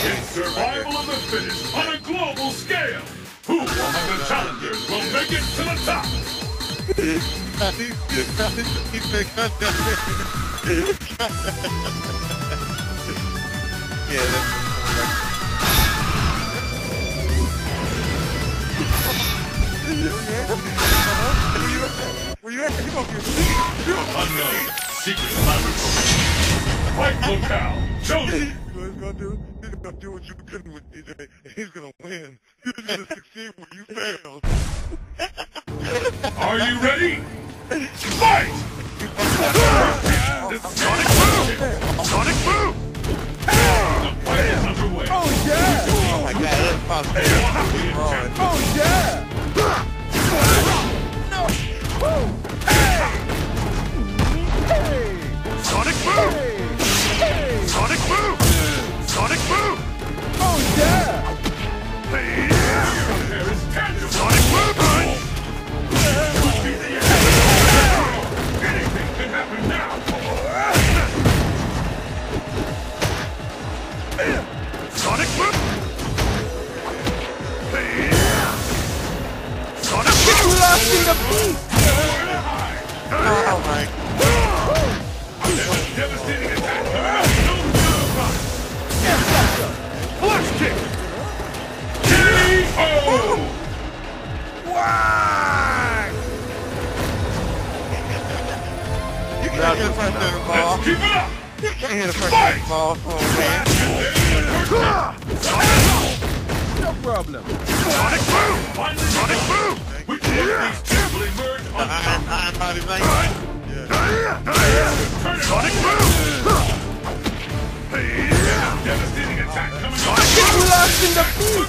It's survival of the fittest on a global scale. Who among the challengers will make it to the top? yeah, that's Where you at? Come on, Unknown. Secret laboratory. Fight locale. Chosen. You know what he's gonna do? He's gonna do what you couldn't with Dee Jay. He's gonna win. He's gonna succeed when you fail. Are you ready? Fight! Sonic Boom! Sonic Boom! The fight is underway. Oh yeah! Oh my god, that's possible. Oh yeah! Sonic Boom! Sonic Boom! Lost in the beat! Oh my Devastating can't hit a first down ball. Let's keep it up! You can't hit a first down ball. Oh man. No problem. Sonic Boom! Sonic Boom! We can let these two emerge on top. Yeah. Sonic Boom! Devastating attack coming up. Lost in the beat!